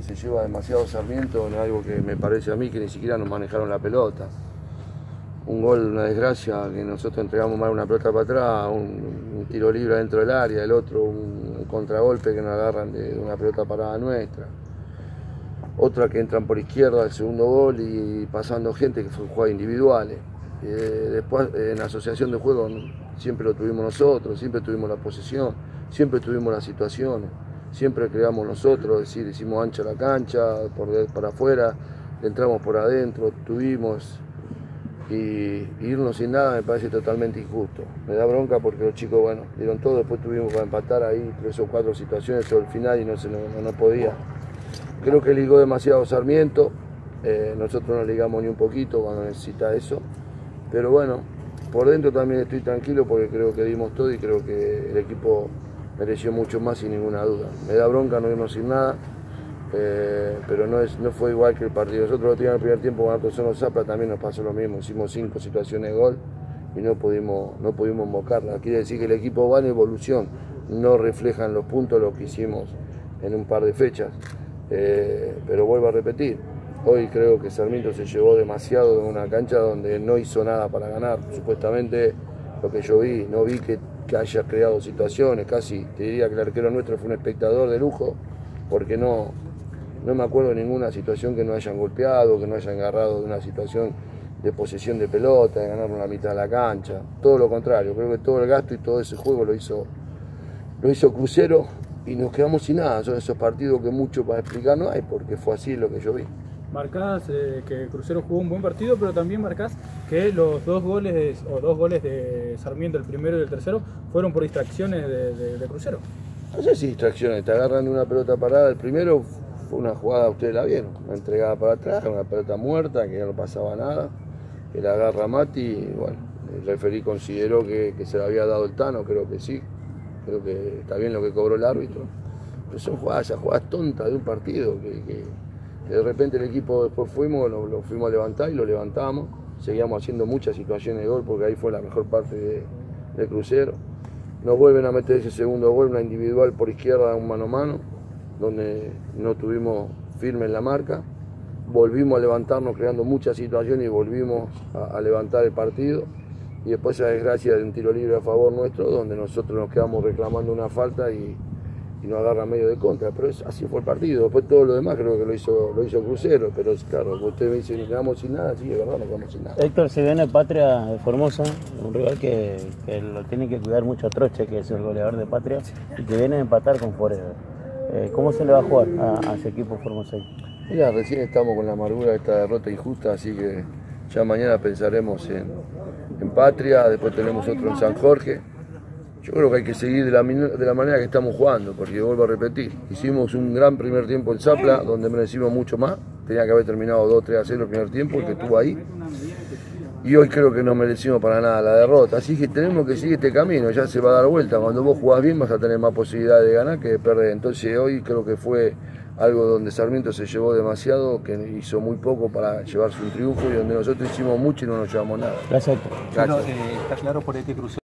Se lleva demasiado Sarmiento en algo que me parece a mí que ni siquiera nos manejaron la pelota. Un gol, una desgracia, que nosotros entregamos mal una pelota para atrás, un, tiro libre dentro del área, el otro un, contragolpe que nos agarran de, una pelota parada nuestra. Otra que entran por izquierda, el segundo gol y pasando gente que fue jugadas individuales. Eh, después en asociación de juego siempre lo tuvimos nosotros, siempre tuvimos la posesión, siempre tuvimos las situaciones siempre creamos nosotros, es decir, hicimos ancha la cancha, por para afuera, entramos por adentro, tuvimos y, irnos sin nada me parece totalmente injusto. Me da bronca porque los chicos, bueno, dieron todo, después tuvimos que empatar ahí tres o cuatro situaciones sobre el final y no, se, no, podía. Creo que ligó demasiado Sarmiento, eh, nosotros no ligamos ni un poquito cuando necesita eso, pero bueno, por dentro también estoy tranquilo porque creo que dimos todo y creo que el equipo mereció mucho más sin ninguna duda. Me da bronca no irnos sin nada, eh, pero no, es, no fue igual que el partido. Nosotros lo teníamos el primer tiempo con Artosano Zapla, también nos pasó lo mismo. Hicimos cinco situaciones de gol y no pudimos, no pudimos. Quiere decir que el equipo va en evolución, no reflejan los puntos lo que hicimos en un par de fechas. Eh, pero vuelvo a repetir, hoy creo que Sarmiento se llevó demasiado en una cancha donde no hizo nada para ganar. Supuestamente lo que yo vi, no vi que que haya creado situaciones, casi te diría que el arquero nuestro fue un espectador de lujo, porque no, no me acuerdo de ninguna situación que no hayan golpeado, que no hayan agarrado de una situación de posesión de pelota, de ganar una mitad de la cancha, todo lo contrario, creo que todo el gasto y todo ese juego lo hizo, lo hizo Crucero y nos quedamos sin nada, son esos partidos que mucho para explicar no hay, porque fue así lo que yo vi marcás eh, que Crucero jugó un buen partido, pero también marcás que los dos goles de, o dos goles de Sarmiento, el primero y el tercero, fueron por distracciones de, Crucero. No sé si distracciones, te agarran una pelota parada. El primero fue una jugada, ustedes la vieron, una entregada para atrás, una pelota muerta, que ya no pasaba nada, que la agarra Mati, bueno, el referí consideró que, se le había dado el Tano, creo que sí, creo que está bien lo que cobró el árbitro. Pero son jugadas, jugadas tontas de un partido que de repente el equipo después fuimos, lo, fuimos a levantar y lo levantamos. Seguíamos haciendo muchas situaciones de gol porque ahí fue la mejor parte del crucero. Nos vuelven a meter ese segundo gol, una individual por izquierda, un mano a mano, donde no tuvimos firme en la marca. Volvimos a levantarnos creando muchas situaciones y volvimos a, a levantar el partido. Y después esa desgracia de un tiro libre a favor nuestro, donde nosotros nos quedamos reclamando una falta y, y no agarra medio de contra, pero así fue el partido. Después todo lo demás creo que lo hizo, lo hizo Crucero, pero claro, usted me dice, nos quedamos sin nada, sí, es verdad, nos quedamos sin nada. Héctor, se viene Patria de Formosa, un rival que, lo tiene que cuidar mucho a Troche, que es el goleador de Patria, y que viene a empatar con Forever. Eh, ¿Cómo se le va a jugar a, ese equipo Formosa? Mira, recién estamos con la amargura de esta derrota injusta, así que ya mañana pensaremos en, en Patria, después tenemos otro en San Jorge yo creo que hay que seguir de la, de la, manera que estamos jugando, porque vuelvo a repetir, hicimos un gran primer tiempo en Zapla, donde merecimos mucho más, tenía que haber terminado 2-3 a 0 el primer tiempo, el que estuvo ahí, y hoy creo que no merecimos para nada la derrota, así que tenemos que seguir este camino, ya se va a dar vuelta, cuando vos jugás bien vas a tener más posibilidades de ganar que de perder, entonces hoy creo que fue algo donde Sarmiento se llevó demasiado, que hizo muy poco para llevarse un triunfo y donde nosotros hicimos mucho y no nos llevamos nada. Gracias. Gracias. Eh, está claro por este cruce